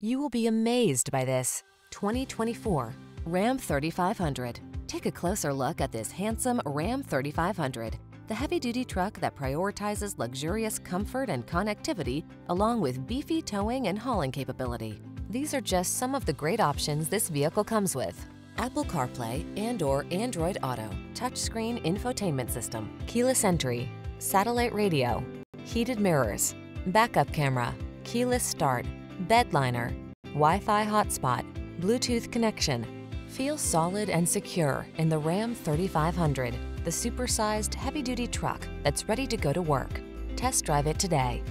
You will be amazed by this 2024 Ram 3500. Take a closer look at this handsome Ram 3500, the heavy-duty truck that prioritizes luxurious comfort and connectivity along with beefy towing and hauling capability. These are just some of the great options this vehicle comes with. Apple CarPlay and or Android Auto, touchscreen infotainment system, keyless entry, satellite radio, heated mirrors, backup camera, keyless start, bed liner, Wi-Fi hotspot, Bluetooth connection. Feel solid and secure in the Ram 3500, the supersized heavy-duty truck that's ready to go to work. Test drive it today.